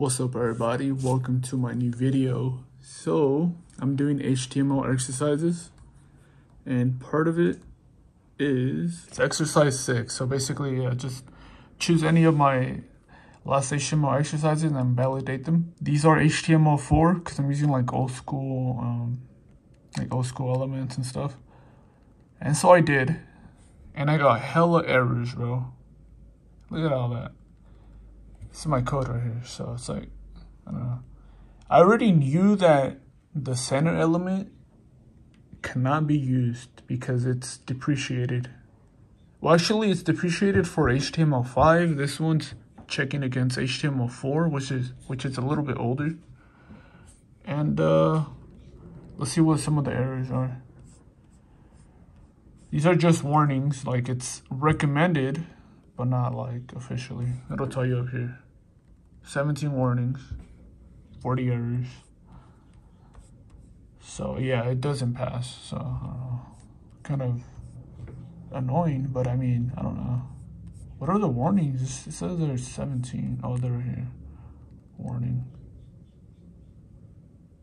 What's up everybody? Welcome to my new video. So I'm doing HTML exercises and part of it is exercise six. So basically uh, just choose any of my last HTML exercises and validate them. These are HTML4 because I'm using like old school um, like old school elements and stuff. And so I did. And I got hella errors, bro. Look at all that. This is my code right here. So it's like, I don't know. I already knew that the center element cannot be used because it's depreciated. Well, actually, it's depreciated for HTML5. This one's checking against HTML4, which is which is a little bit older. And uh, let's see what some of the errors are. These are just warnings, like it's recommended but not like officially. It'll tell you up here. 17 warnings, 40 errors. So yeah, it doesn't pass. So kind of annoying, but I mean, I don't know. What are the warnings? It says there's 17. Oh, they're here. Warning.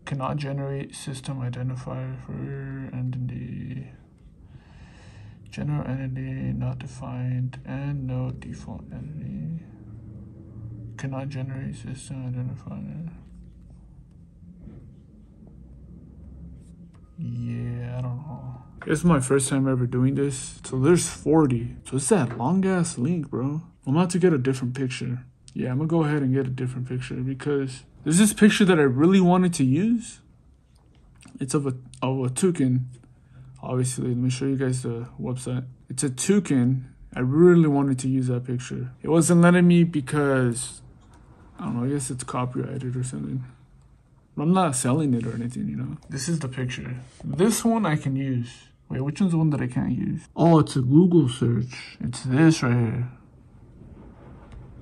Cannot generate system identifier for entity. General entity not defined and no default entity. Cannot generate system identifier. Yeah, I don't know. Is my first time ever doing this. So there's 40. So it's that long ass link, bro. I'm about to get a different picture. Yeah, I'm gonna go ahead and get a different picture because there's this picture that I really wanted to use. It's of a of a toucan obviously let me show you guys the website. It's a toucan. I really wanted to use that picture. It wasn't letting me because i don't know i guess it's copyrighted or something. I'm not selling it or anything you know? This is the picture. This one i can use. Wait which one's the one that i can't use? Oh it's a google search. It's this right here.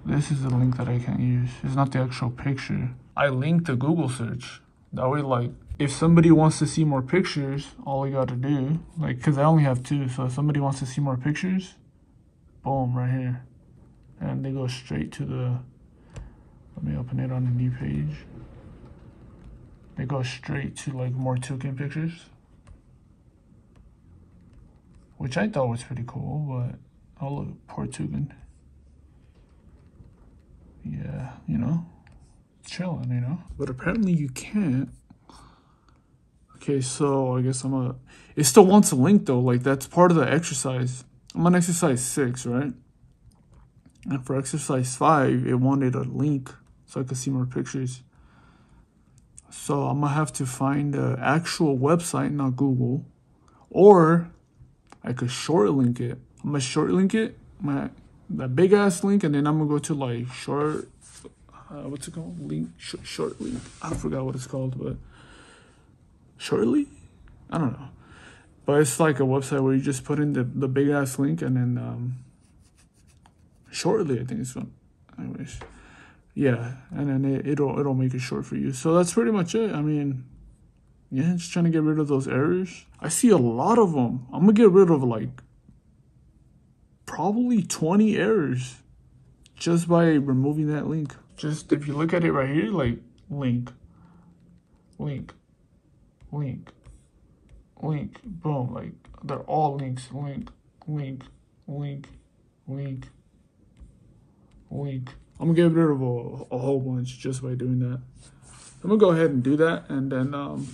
This is the link that i can't use. It's not the actual picture. I linked the google search. That way like if somebody wants to see more pictures, all you got to do, like, because I only have two, so if somebody wants to see more pictures, boom, right here. And they go straight to the, let me open it on a new page. They go straight to, like, more toucan pictures. Which I thought was pretty cool, but, oh, look, poor toucan. Yeah, you know, chilling, you know. But apparently you can't Okay, so I guess I'm a. It still wants a link though. Like that's part of the exercise. I'm on exercise six, right? And for exercise five, it wanted a link so I could see more pictures. So I'm gonna have to find the actual website, not Google, or I could short link it. I'm gonna short link it, my that big ass link, and then I'm gonna go to like short. Uh, what's it called? Link, sh short link. I forgot what it's called, but shortly? I don't know. But it's like a website where you just put in the, the big ass link and then um shortly i think it's one anyways. Yeah and then it, it'll it'll make it short for you. So that's pretty much it. I mean yeah just trying to get rid of those errors. I see a lot of them i'm gonna get rid of like probably 20 errors just by removing that link. Just if you look at it right here like link. Link link, link, boom, like they're all links, link, link, link, link, link. I'm gonna get rid of a, a whole bunch just by doing that. I'm gonna go ahead and do that and then um,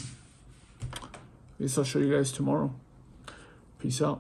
I guess I'll show you guys tomorrow. Peace out.